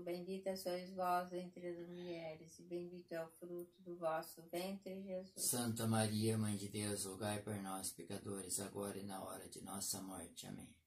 Bendita sois vós entre as mulheres, e bendito é o fruto do vosso ventre, Jesus. Santa Maria, Mãe de Deus, rogai por nós, pecadores, agora e na hora de nossa morte. Amém.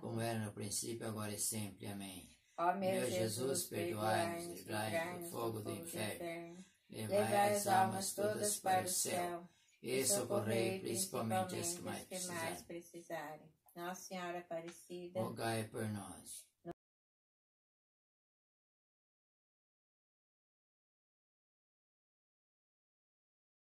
Como era no princípio, agora e sempre. Amém. Ó Meu Jesus, perdoai-nos, livrai-nos do fogo do inferno. Levai as almas todas para o céu e socorrei principalmente as que mais precisarem. precisarem. Nossa Senhora Aparecida, Rogai por nós.